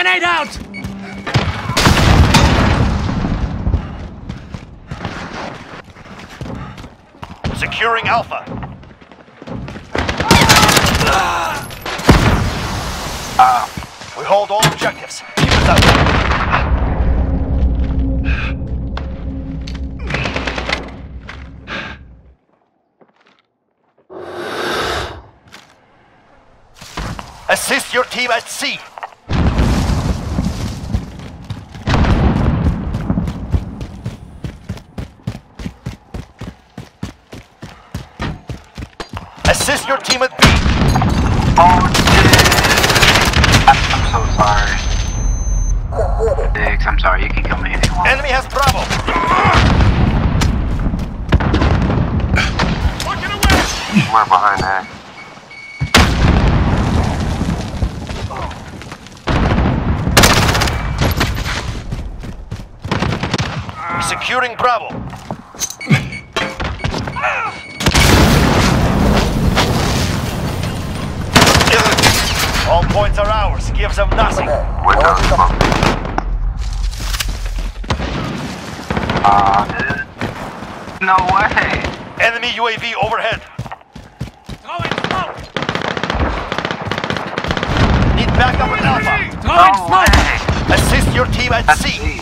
Grenade out! Securing Alpha. Ah, we hold all objectives. Keep us out. Assist your team at C. Assist your team at B. Oh, I'm so sorry. Diggs, I'm sorry. You can kill me if you want. Enemy has Bravo. We're behind that. Securing Bravo. Points are ours. Gives them nothing. Windows smoke. Aw, dude. No way. Enemy UAV overhead. Throwing smoke! Need backup with Alpha. Throwing No smoke! way. Assist your team at That's C. me.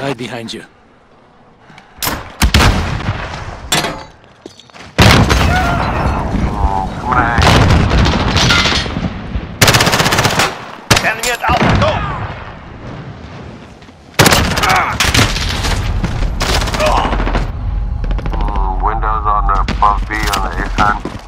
Right behind you. On. Enemy at Alpha. Go. Windows on the above on the A side.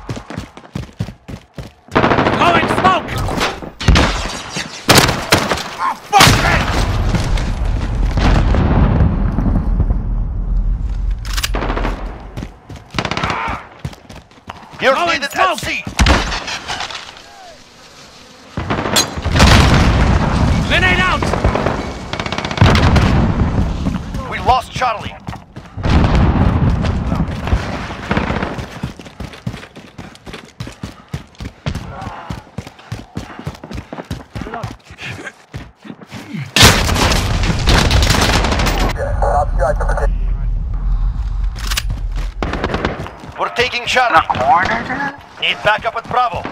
You're Throwing needed smoke. at C. Grenade out! We lost Charlie. Taking In the corner, dude? Need backup at Bravo.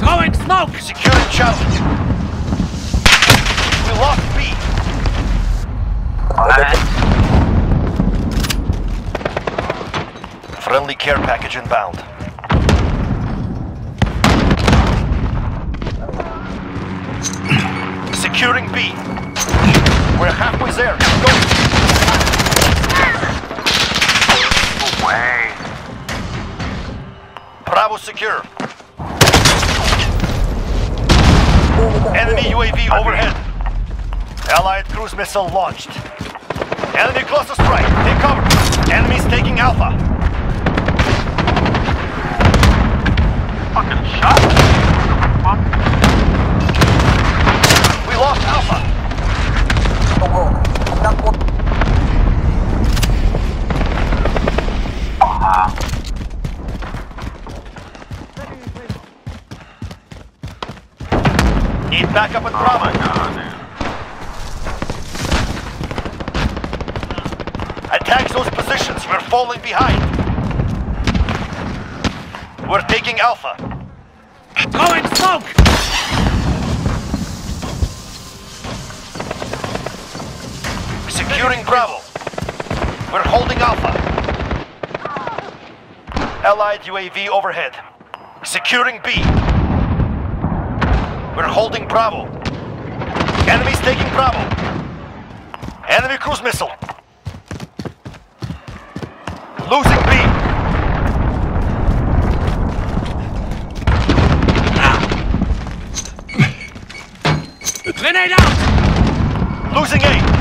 Throwing smoke! Securing Charlie. We lost B. What? Friendly care package inbound. Securing B. We're halfway there. Go. Secure. Enemy UAV overhead. Allied cruise missile launched. Enemy cluster strike. Take cover. Enemies taking Alpha. Fucking shot. What the fuck? We lost Alpha. Wow. Need backup at Oh Bravo. my god, dude. Attack those positions. We're falling behind. We're taking Alpha. Throwing smoke! Securing Bravo. We're holding Alpha. Allied UAV overhead. Securing B. We're holding Bravo. Enemies taking Bravo. Enemy cruise missile. Losing B. Grenade out! Losing A.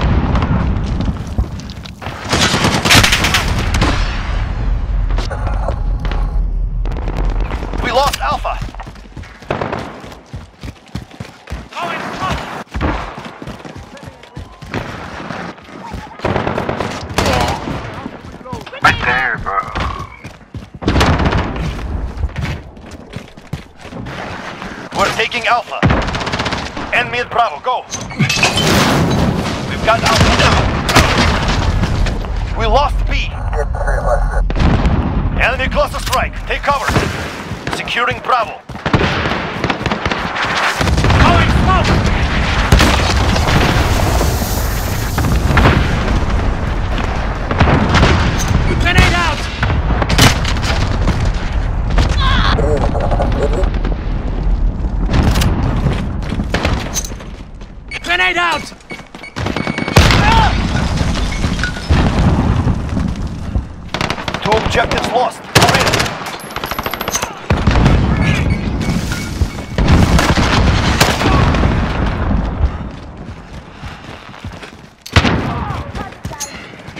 there, bro. We're taking Alpha. Enemy at Bravo, go. We've got Alpha. We lost B. Enemy cluster strike, take cover. Securing Bravo. Grenade out! Two objectives lost. We're in.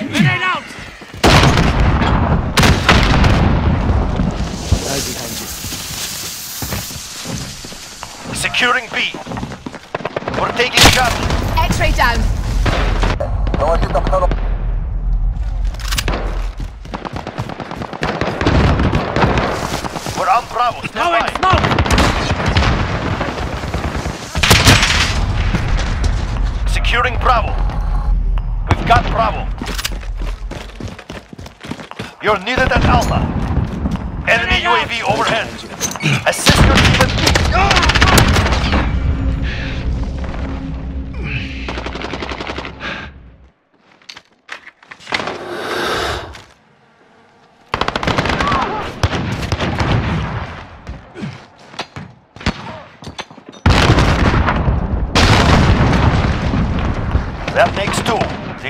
Grenade out! Securing B. We're taking Charlie. X-ray down. We're on Bravo. Stand Throwing by. smoke! Securing Bravo. We've got Bravo. You're needed at Alpha. Enemy UAV overhead. Assist your team at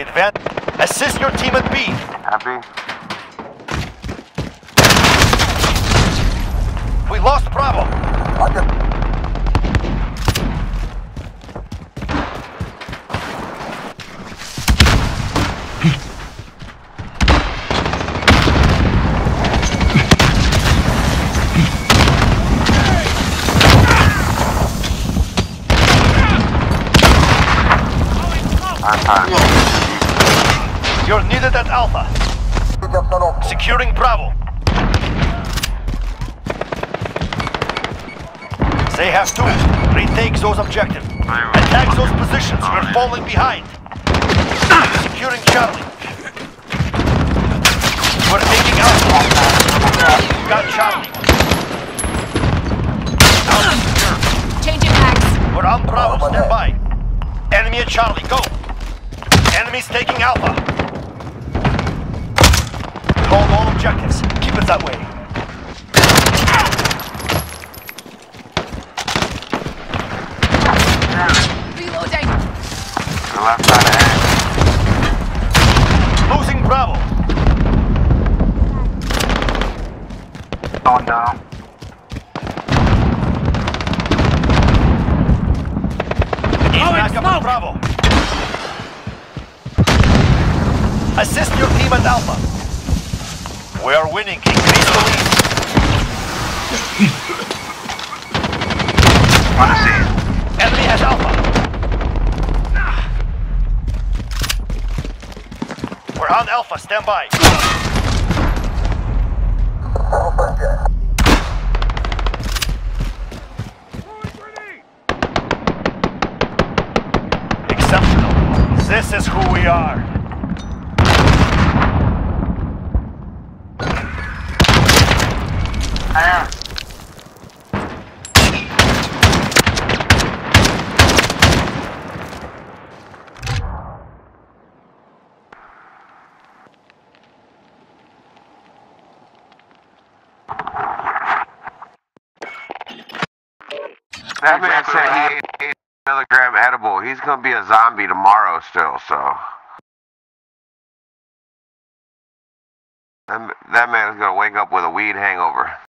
advance. Assist your team at B. Happy? We lost Bravo. High time. You're needed at Alpha. Securing Bravo. They have two. Retake those objectives. Attack those positions. We're falling behind. Securing Charlie. We're taking Alpha. Got Charlie. Changing mags. We're on Bravo. Stand by. Enemy at Charlie. Go. Enemy's taking Alpha. Hold all objectives. Keep it that way. Reloading. The left side ahead. Losing Bravo. Going down. Need Throwing backup at smoke. Bravo. Assist your team at Alpha. We are winning. See it? Enemy has Alpha. We're on Alpha. Stand by. Exceptional. This is who we are. That man said he ate eight milligram edible. He's gonna be a zombie tomorrow still, so. That, that man is gonna wake up with a weed hangover.